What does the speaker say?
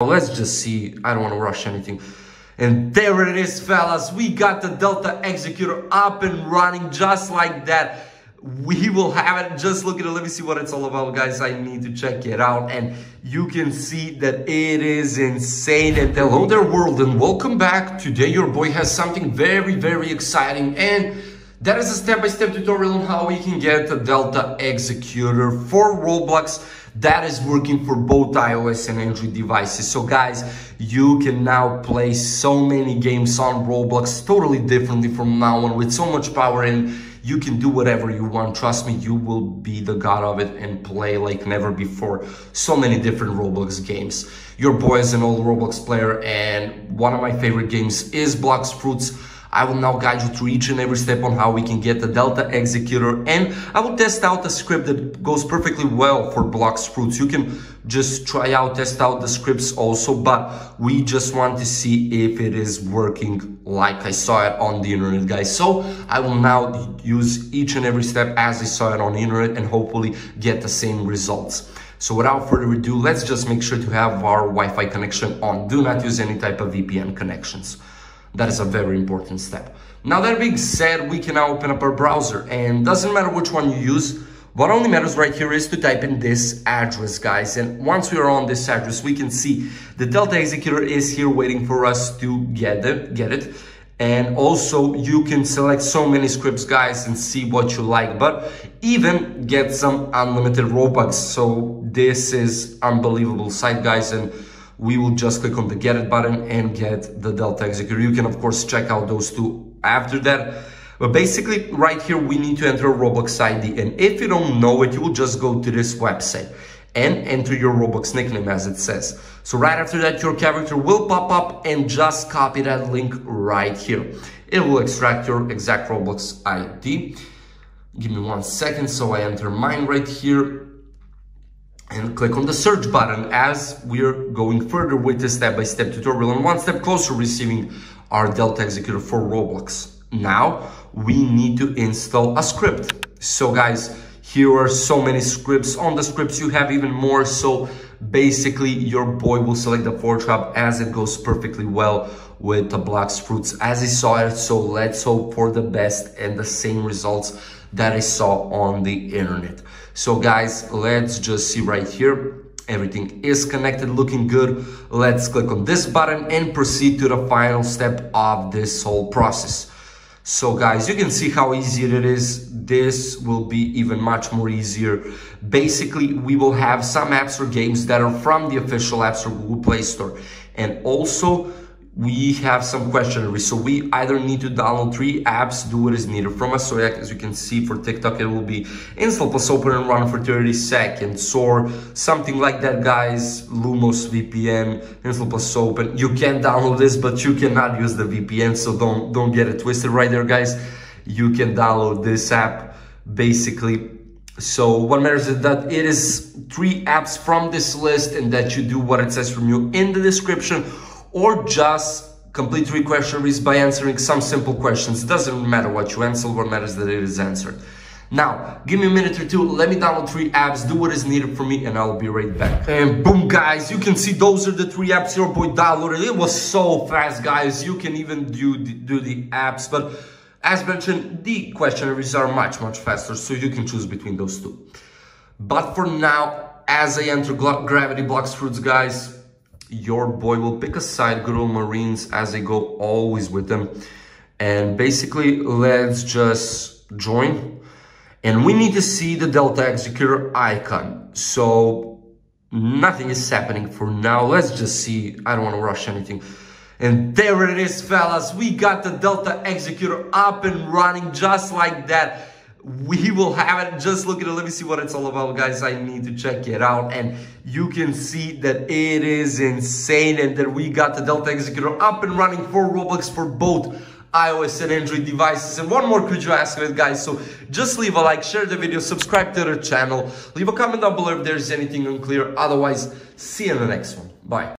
Let's just see. I don't want to rush anything. And there it is, fellas. We got the Delta Executor up and running just like that. We will have it. Just look at it. Let me see what it's all about, guys. I need to check it out. And you can see that it is insane. And hello there, world, and welcome back. Today, your boy has something very, very exciting. And that is a step-by-step -step tutorial on how we can get the Delta Executor for Roblox that is working for both iOS and Android devices. So guys, you can now play so many games on Roblox totally differently from now on with so much power and you can do whatever you want. Trust me, you will be the god of it and play like never before. So many different Roblox games. Your boy is an old Roblox player and one of my favorite games is Blox Fruits. I will now guide you through each and every step on how we can get the Delta Executor and I will test out a script that goes perfectly well for Blox Fruits. You can just try out, test out the scripts also, but we just want to see if it is working like I saw it on the internet, guys. So I will now use each and every step as I saw it on the internet and hopefully get the same results. So without further ado, let's just make sure to have our Wi-Fi connection on. Do not use any type of VPN connections. That is a very important step. Now that being said, we can now open up our browser and doesn't matter which one you use, what only matters right here is to type in this address, guys. And once we are on this address, we can see the Delta Executor is here waiting for us to get it. Get it. And also you can select so many scripts, guys, and see what you like, but even get some unlimited Robux. So this is unbelievable site, guys. And we will just click on the get it button and get the Delta Executor. You can of course check out those two after that. But basically right here, we need to enter a Roblox ID. And if you don't know it, you will just go to this website and enter your Roblox nickname as it says. So right after that, your character will pop up and just copy that link right here. It will extract your exact Roblox ID. Give me one second so I enter mine right here and click on the search button as we're going further with the step-by-step -step tutorial and one step closer receiving our Delta Executor for Roblox. Now, we need to install a script. So guys, here are so many scripts. On the scripts, you have even more. So basically, your boy will select the four trap as it goes perfectly well with the Blox Fruits as he saw it. So let's hope for the best and the same results that I saw on the internet. So guys, let's just see right here. Everything is connected, looking good. Let's click on this button and proceed to the final step of this whole process. So guys, you can see how easy it is. This will be even much more easier. Basically, we will have some apps or games that are from the official App Store Google Play Store. And also, we have some questionnaires. So we either need to download three apps, do what is needed from us. So as you can see for TikTok, it will be install plus open and run for 30 seconds or something like that, guys. Lumos VPN, install plus open. You can download this, but you cannot use the VPN. So don't, don't get it twisted right there, guys. You can download this app basically so what matters is that it is three apps from this list and that you do what it says from you in the description or just complete three questionnaires by answering some simple questions. It doesn't matter what you answer, what matters that it is answered. Now, give me a minute or two, let me download three apps, do what is needed for me, and I'll be right back. And boom, guys, you can see those are the three apps your boy downloaded. It was so fast, guys. You can even do the, do the apps, but as mentioned, the questionnaires are much, much faster, so you can choose between those two. But for now, as I enter Gravity Blox Fruits, guys, your boy will pick a side, good old Marines as they go always with them. And basically, let's just join. And we need to see the Delta Executor icon. So nothing is happening for now. Let's just see. I don't want to rush anything. And there it is, fellas. We got the Delta Executor up and running just like that we will have it. Just look at it. Let me see what it's all about guys. I need to check it out. And you can see that it is insane and that we got the delta executor up and running for roblox for both ios and android devices. And one more could you ask it guys? So just leave a like share the video subscribe to the channel. Leave a comment down below if there's anything unclear. Otherwise see you in the next one. Bye